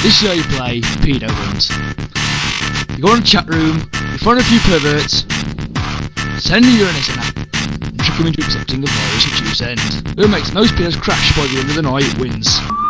This is how you play Pedo wins. You go on a chat room, you find a few perverts, send a Uranus an app, and trick them into accepting a virus at you send. Who makes most pedos crash by the end of the night wins.